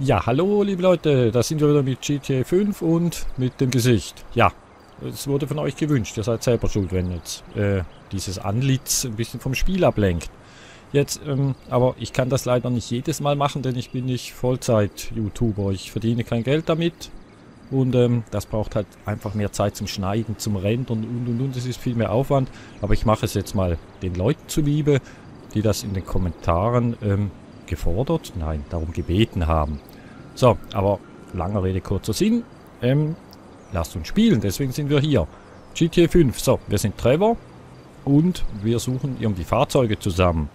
Ja, hallo liebe Leute, da sind wir wieder mit GTA 5 und mit dem Gesicht. Ja, es wurde von euch gewünscht, ihr seid selber schuld, wenn jetzt äh, dieses Antlitz ein bisschen vom Spiel ablenkt. Jetzt, ähm, aber ich kann das leider nicht jedes Mal machen, denn ich bin nicht Vollzeit-YouTuber. Ich verdiene kein Geld damit und ähm, das braucht halt einfach mehr Zeit zum Schneiden, zum Rendern und und und. Es ist viel mehr Aufwand, aber ich mache es jetzt mal den Leuten zuliebe, die das in den Kommentaren ähm, gefordert, nein, darum gebeten haben. So, aber langer Rede, kurzer Sinn. Ähm, lasst uns spielen, deswegen sind wir hier. GTA 5, so, wir sind Trevor und wir suchen irgendwie Fahrzeuge zusammen,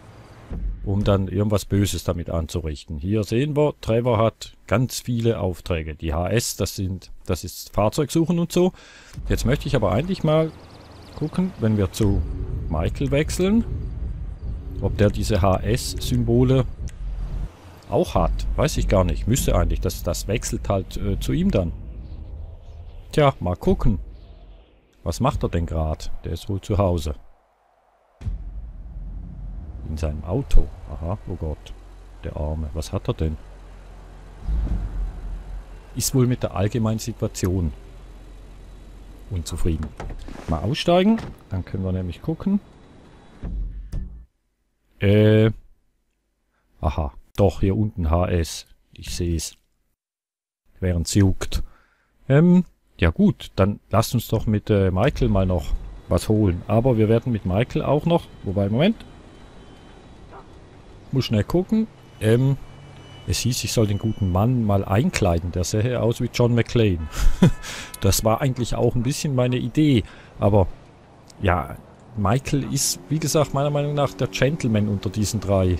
um dann irgendwas Böses damit anzurichten. Hier sehen wir, Trevor hat ganz viele Aufträge. Die HS, das sind, das ist Fahrzeugsuchen und so. Jetzt möchte ich aber eigentlich mal gucken, wenn wir zu Michael wechseln, ob der diese HS-Symbole auch hat. Weiß ich gar nicht. Müsste eigentlich. Das, das wechselt halt äh, zu ihm dann. Tja, mal gucken. Was macht er denn gerade? Der ist wohl zu Hause. In seinem Auto. Aha, oh Gott. Der Arme. Was hat er denn? Ist wohl mit der allgemeinen Situation unzufrieden. Mal aussteigen. Dann können wir nämlich gucken. Äh. Aha. Doch, hier unten HS. Ich sehe es. Während sie juckt. Ähm, ja gut, dann lasst uns doch mit äh, Michael mal noch was holen. Aber wir werden mit Michael auch noch... Wobei, Moment. Muss schnell gucken. Ähm, es hieß, ich soll den guten Mann mal einkleiden. Der sähe aus wie John McClane. das war eigentlich auch ein bisschen meine Idee. Aber, ja, Michael ist, wie gesagt, meiner Meinung nach der Gentleman unter diesen drei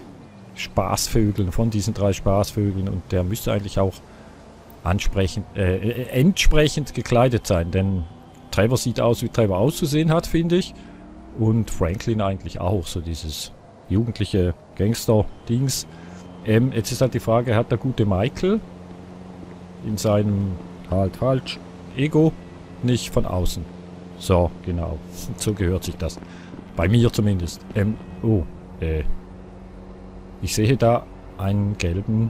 Spaßvögeln, von diesen drei Spaßvögeln und der müsste eigentlich auch ansprechend, äh, äh, entsprechend gekleidet sein, denn Trevor sieht aus, wie Trevor auszusehen hat, finde ich. Und Franklin eigentlich auch, so dieses jugendliche Gangster-Dings. Ähm, jetzt ist halt die Frage, hat der gute Michael in seinem, halt falsch, Ego nicht von außen. So, genau. So gehört sich das. Bei mir zumindest. Ähm, oh, äh, ich sehe da einen gelben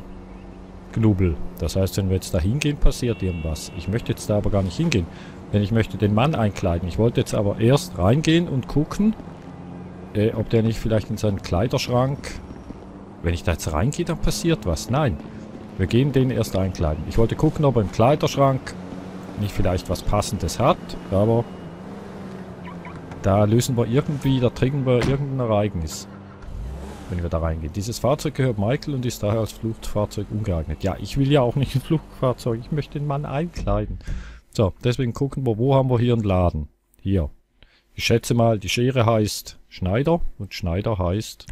Knubbel. Das heißt, wenn wir jetzt da hingehen, passiert irgendwas. Ich möchte jetzt da aber gar nicht hingehen. Denn ich möchte den Mann einkleiden. Ich wollte jetzt aber erst reingehen und gucken, äh, ob der nicht vielleicht in seinen Kleiderschrank... Wenn ich da jetzt reingehe, dann passiert was. Nein. Wir gehen den erst einkleiden. Ich wollte gucken, ob er im Kleiderschrank nicht vielleicht was Passendes hat. Aber da lösen wir irgendwie, da trinken wir irgendein Ereignis wenn wir da reingehen. Dieses Fahrzeug gehört Michael und ist daher als Fluchtfahrzeug ungeeignet. Ja, ich will ja auch nicht ein Fluchtfahrzeug. Ich möchte den Mann einkleiden. So, deswegen gucken wir, wo haben wir hier einen Laden? Hier. Ich schätze mal, die Schere heißt Schneider und Schneider heißt...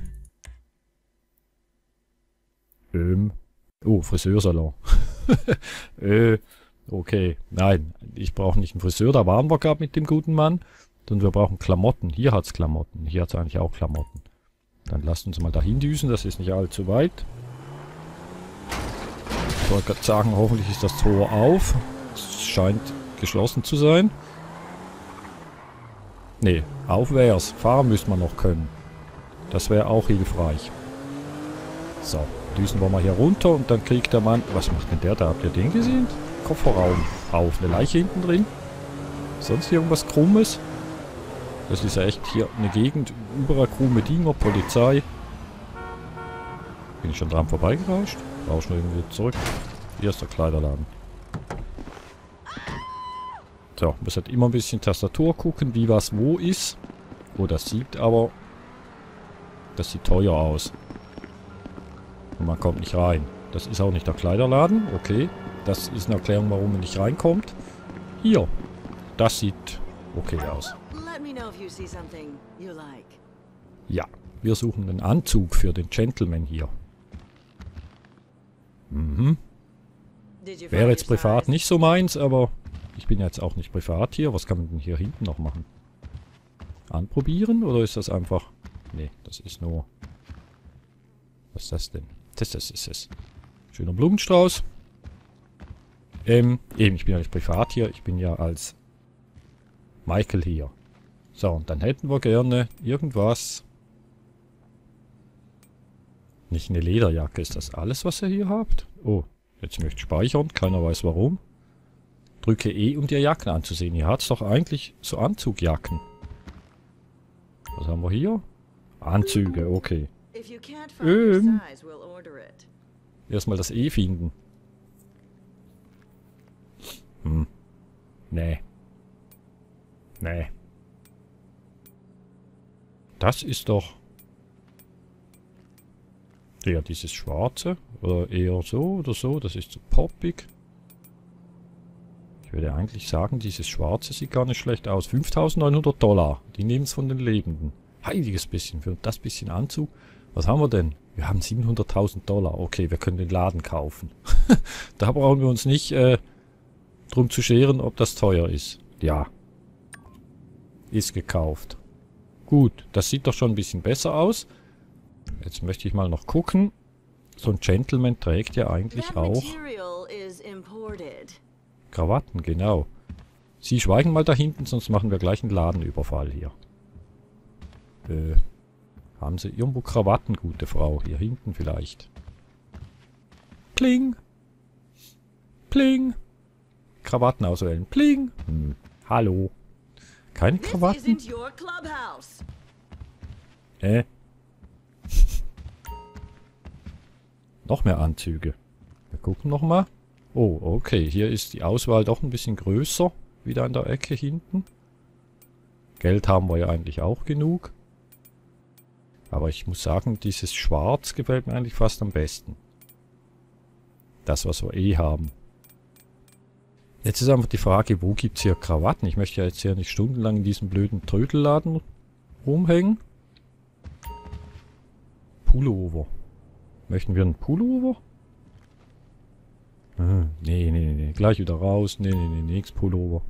Ähm... Oh, Friseursalon. äh, okay. Nein, ich brauche nicht einen Friseur. Da waren wir gerade mit dem guten Mann. Und wir brauchen Klamotten. Hier hat's Klamotten. Hier hat's eigentlich auch Klamotten. Dann lasst uns mal dahin düsen, das ist nicht allzu weit. Ich wollte gerade sagen, hoffentlich ist das Tor auf. Es scheint geschlossen zu sein. Ne, auf wär's. Fahren müsste man noch können. Das wäre auch hilfreich. So, düsen wir mal hier runter und dann kriegt der Mann... Was macht denn der da? Habt ihr den gesehen? Kofferraum auf. Eine Leiche hinten drin? Sonst irgendwas Krummes? Das ist ja echt hier eine Gegend, überall krumme Dinger, Polizei. Bin ich schon dran vorbeigerauscht? Rausch nur irgendwie zurück. Hier ist der Kleiderladen. So, muss halt immer ein bisschen Tastatur gucken, wie was wo ist. Oh, das sieht aber... Das sieht teuer aus. Und man kommt nicht rein. Das ist auch nicht der Kleiderladen. Okay. Das ist eine Erklärung, warum man nicht reinkommt. Hier. Das sieht okay aus. Ja, wir suchen einen Anzug für den Gentleman hier. Mhm. Wäre jetzt privat nicht so meins, aber ich bin jetzt auch nicht privat hier. Was kann man denn hier hinten noch machen? Anprobieren oder ist das einfach... Nee, das ist nur... Was ist das denn? Das, das ist es. Schöner Blumenstrauß. Ähm, eben, ich bin ja nicht privat hier. Ich bin ja als Michael hier. So, und dann hätten wir gerne irgendwas. Nicht eine Lederjacke. Ist das alles, was ihr hier habt? Oh, Jetzt möchte ich speichern, keiner weiß warum. Drücke E, um dir Jacken anzusehen. Hier hat es doch eigentlich so Anzugjacken. Was haben wir hier? Anzüge, okay. Ähm. Erstmal das E finden. Hm. Nee. Nee. Das ist doch... Ja, dieses schwarze. Oder eher so oder so. Das ist zu poppig. Ich würde eigentlich sagen, dieses schwarze sieht gar nicht schlecht aus. 5900 Dollar. Die nehmen es von den Lebenden. Heiliges bisschen. Für das bisschen Anzug. Was haben wir denn? Wir haben 700.000 Dollar. Okay, wir können den Laden kaufen. da brauchen wir uns nicht äh, drum zu scheren, ob das teuer ist. Ja. Ist gekauft. Gut, das sieht doch schon ein bisschen besser aus. Jetzt möchte ich mal noch gucken. So ein Gentleman trägt ja eigentlich auch Krawatten, genau. Sie schweigen mal da hinten, sonst machen wir gleich einen Ladenüberfall hier. Äh, haben Sie irgendwo Krawatten, gute Frau? Hier hinten vielleicht. Pling. Pling. Krawatten auswählen. Pling. Hm. Hallo. Keine Krawatten? Äh. noch mehr Anzüge. Wir gucken nochmal. Oh, okay. Hier ist die Auswahl doch ein bisschen größer. Wieder an der Ecke hinten. Geld haben wir ja eigentlich auch genug. Aber ich muss sagen, dieses Schwarz gefällt mir eigentlich fast am besten. Das, was wir eh haben. Jetzt ist einfach die Frage, wo gibt es hier Krawatten? Ich möchte ja jetzt hier nicht stundenlang in diesem blöden Trödelladen rumhängen. Pullover. Möchten wir einen Pullover? Hm, nee, nee, nee. Gleich wieder raus. Nee, nee, nee. Nix Pullover.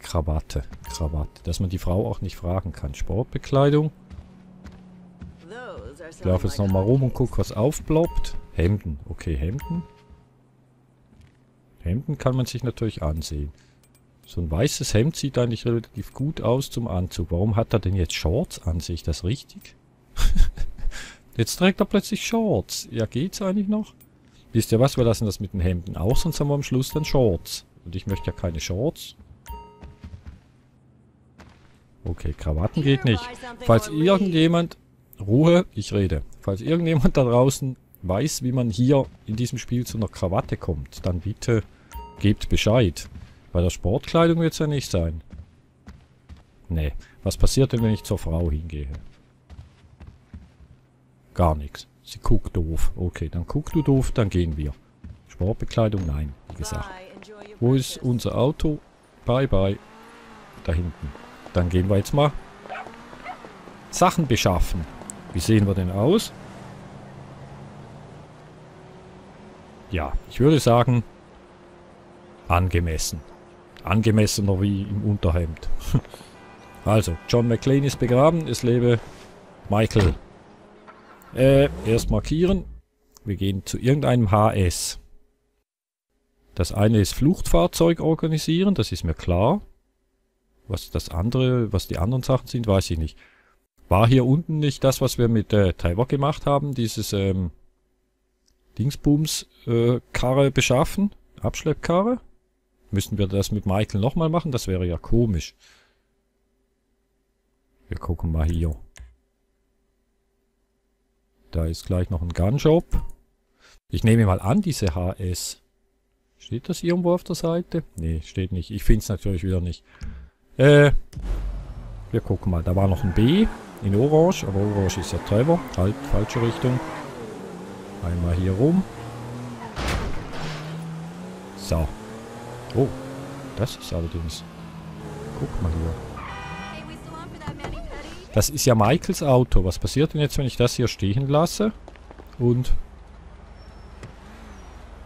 Krawatte. Krawatte. Dass man die Frau auch nicht fragen kann. Sportbekleidung. Ich laufe jetzt nochmal rum und gucke, was aufploppt. Hemden. Okay, Hemden. Hemden kann man sich natürlich ansehen. So ein weißes Hemd sieht eigentlich relativ gut aus zum Anzug. Warum hat er denn jetzt Shorts an? Sehe ich das richtig? jetzt trägt er plötzlich Shorts. Ja, geht's eigentlich noch? Wisst ihr was? Wir lassen das mit den Hemden auch, sonst haben wir am Schluss dann Shorts. Und ich möchte ja keine Shorts. Okay, Krawatten geht nicht. Falls irgendjemand Ruhe, ich rede. Falls irgendjemand da draußen weiß, wie man hier in diesem Spiel zu einer Krawatte kommt, dann bitte gebt Bescheid. Bei der Sportkleidung wird es ja nicht sein. Nee. Was passiert denn, wenn ich zur Frau hingehe? Gar nichts. Sie guckt doof. Okay, dann guck du doof, dann gehen wir. Sportbekleidung, nein, wie gesagt. Wo ist unser Auto? Bye, bye. Da hinten. Dann gehen wir jetzt mal Sachen beschaffen. Wie sehen wir denn aus? Ja, ich würde sagen, angemessen. Angemessener wie im Unterhemd. also, John McClane ist begraben, es lebe Michael. Äh, erst markieren. Wir gehen zu irgendeinem HS. Das eine ist Fluchtfahrzeug organisieren, das ist mir klar. Was das andere, was die anderen Sachen sind, weiß ich nicht. War hier unten nicht das, was wir mit äh, Trevor gemacht haben? Dieses ähm, Dingsbums äh, Karre beschaffen? Abschleppkarre? Müssen wir das mit Michael nochmal machen? Das wäre ja komisch. Wir gucken mal hier. Da ist gleich noch ein Gunshop. Ich nehme mal an, diese HS. Steht das irgendwo auf der Seite? Nee, steht nicht. Ich finde es natürlich wieder nicht. Äh, wir gucken mal. Da war noch ein B in Orange, aber Orange ist ja Trevor. Halt, falsche Richtung. Einmal hier rum. So. Oh, das ist allerdings... Guck mal hier. Das ist ja Michaels Auto. Was passiert denn jetzt, wenn ich das hier stehen lasse? Und...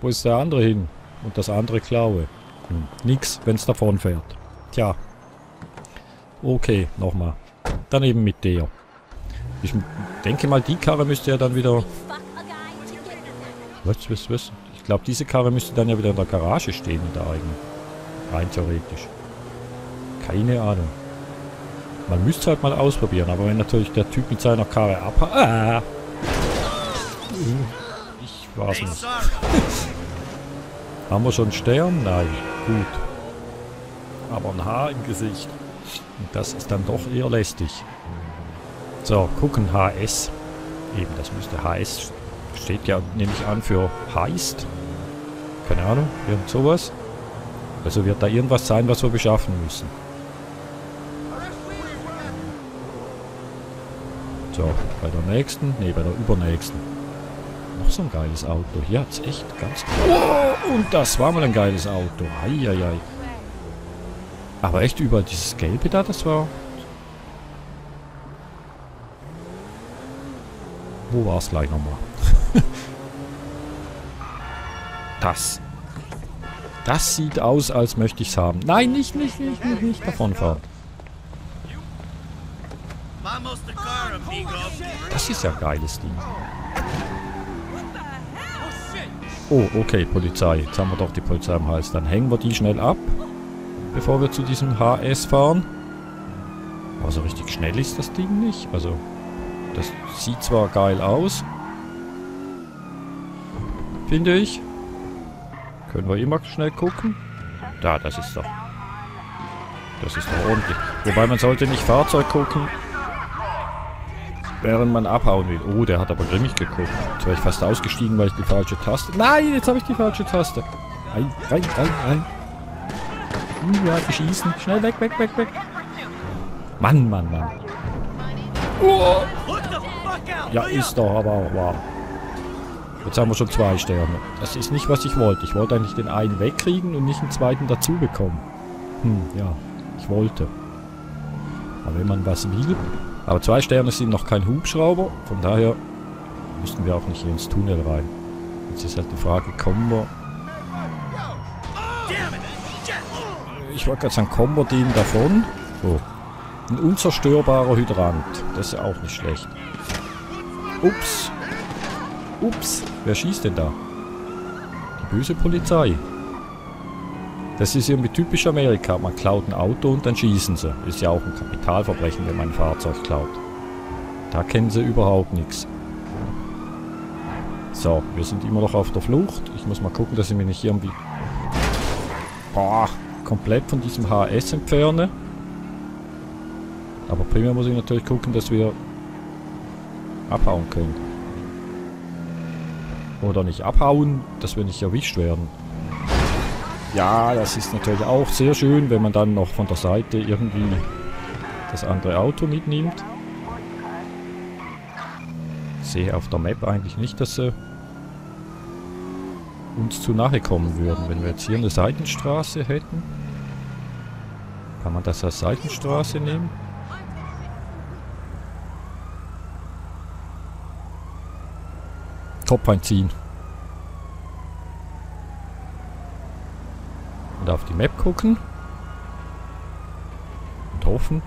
Wo ist der andere hin? Und das andere klaue? Hm, nix, wenn es davon fährt. Tja. Okay, nochmal. Dann eben mit der. Ich denke mal, die Karre müsste ja dann wieder... Was, was, was? Ich glaube, diese Karre müsste dann ja wieder in der Garage stehen in der eigenen. Rein theoretisch. Keine Ahnung. Man müsste halt mal ausprobieren, aber wenn natürlich der Typ mit seiner Karre abhaut... Ah! Ich war's nicht. Haben wir schon einen Stern? Nein. Gut. Aber ein Haar im Gesicht. Und das ist dann doch eher lästig. So, gucken, HS. Eben, das müsste HS. Steht ja, nehme ich an, für heißt. Keine Ahnung, irgend sowas. Also wird da irgendwas sein, was wir beschaffen müssen. So, bei der nächsten, nee, bei der übernächsten. Noch so ein geiles Auto. Hier hat's echt ganz... Oh, und das war mal ein geiles Auto. Eieiei. Aber echt über dieses Gelbe da, das war... Wo war es gleich nochmal? das. Das sieht aus, als möchte ich es haben. Nein, nicht, nicht, nicht, nicht, nicht davonfahren. Das ist ja ein geiles Ding. Oh, okay, Polizei. Jetzt haben wir doch die Polizei am Hals. Dann hängen wir die schnell ab, bevor wir zu diesem HS fahren. Aber so richtig schnell ist das Ding nicht. Also, das sieht zwar geil aus. Finde ich. Können wir immer schnell gucken. Da, das ist doch... Das ist doch ordentlich. Wobei man sollte nicht Fahrzeug gucken, während man abhauen will. Oh, der hat aber grimmig geguckt. Jetzt wäre ich fast ausgestiegen, weil ich die falsche Taste... Nein, jetzt habe ich die falsche Taste. Rein, rein, rein, rein. Uh, ja, beschießen. Schnell weg, weg, weg, weg. Mann, Mann, Mann. Oh. Ja, ist doch aber auch wahr. Jetzt haben wir schon zwei Sterne. Das ist nicht, was ich wollte. Ich wollte eigentlich den einen wegkriegen und nicht einen zweiten dazu bekommen. Hm, ja. Ich wollte. Aber wenn man was will... Aber zwei Sterne sind noch kein Hubschrauber. Von daher müssten wir auch nicht hier ins Tunnel rein. Jetzt ist halt die Frage, kommen wir... Ich wollte gerade sagen, kommen wir den davon? Oh. Ein unzerstörbarer Hydrant. Das ist ja auch nicht schlecht. Ups. Ups. Wer schießt denn da? Die böse Polizei. Das ist irgendwie typisch Amerika. Man klaut ein Auto und dann schießen sie. Ist ja auch ein Kapitalverbrechen, wenn man ein Fahrzeug klaut. Da kennen sie überhaupt nichts. So, wir sind immer noch auf der Flucht. Ich muss mal gucken, dass ich mich nicht irgendwie... Boah, komplett von diesem HS entferne. Aber primär muss ich natürlich gucken, dass wir abhauen können. Oder nicht abhauen, dass wir nicht erwischt werden. Ja, das ist natürlich auch sehr schön, wenn man dann noch von der Seite irgendwie das andere Auto mitnimmt. Ich sehe auf der Map eigentlich nicht, dass sie uns zu nahe kommen würden. Wenn wir jetzt hier eine Seitenstraße hätten, kann man das als Seitenstraße nehmen? Top einziehen. Und auf die Map gucken. Und hoffen.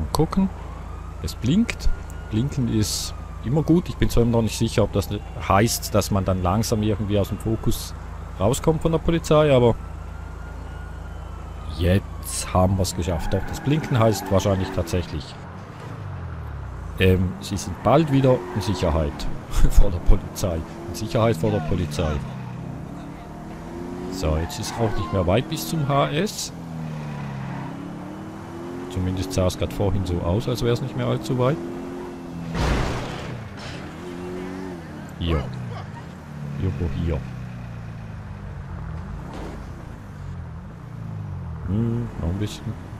Und gucken. Es blinkt. Blinken ist immer gut. Ich bin zwar noch nicht sicher, ob das heißt, dass man dann langsam irgendwie aus dem Fokus rauskommt von der Polizei, aber jetzt haben wir es geschafft. Doch, das Blinken heißt wahrscheinlich tatsächlich, ähm, sie sind bald wieder in Sicherheit vor der Polizei. In Sicherheit vor der Polizei. So, jetzt ist auch nicht mehr weit bis zum HS. Zumindest sah es gerade vorhin so aus, als wäre es nicht mehr allzu weit. Hier. Irgendwo hier. Hm, noch ein bisschen.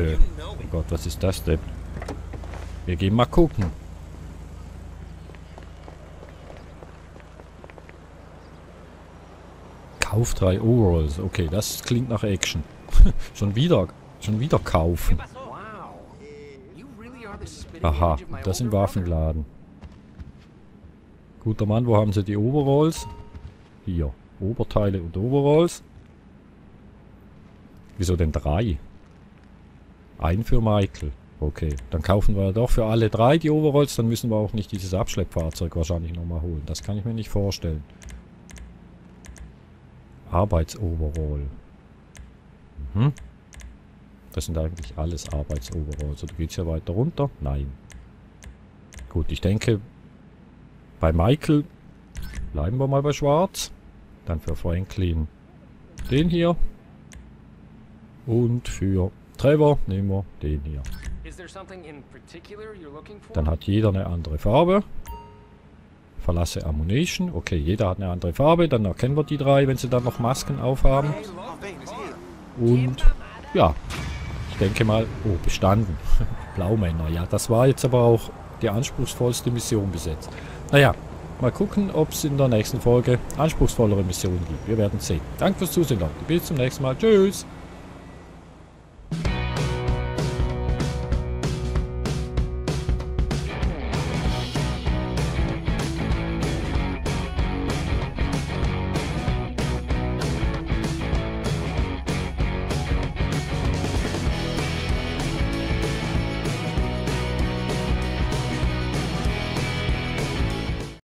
Äh, oh Gott, was ist das denn? Wir gehen mal gucken. Kauf drei Overalls. Okay, das klingt nach Action. schon wieder, schon wieder kaufen. Aha, das im Waffenladen. Guter Mann, wo haben sie die Overalls? Hier, Oberteile und Overalls. Wieso denn drei? Ein für Michael. Okay, dann kaufen wir doch für alle drei die Overalls, dann müssen wir auch nicht dieses Abschleppfahrzeug wahrscheinlich nochmal holen. Das kann ich mir nicht vorstellen. Arbeitsoverall. Mhm. Das sind eigentlich alles Arbeitsoveralls. Oder geht es ja weiter runter? Nein. Gut, ich denke, bei Michael bleiben wir mal bei Schwarz. Dann für Franklin den hier. Und für Trevor nehmen wir den hier. Dann hat jeder eine andere Farbe. Verlasse Ammunition. Okay, jeder hat eine andere Farbe. Dann erkennen wir die drei, wenn sie dann noch Masken aufhaben. Und ja, ich denke mal... Oh, bestanden. Blaumänner. Ja, das war jetzt aber auch die anspruchsvollste Mission bis jetzt. Naja, mal gucken, ob es in der nächsten Folge anspruchsvollere Missionen gibt. Wir werden sehen. Danke fürs Zusehen, Leute. Bis zum nächsten Mal. Tschüss.